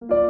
you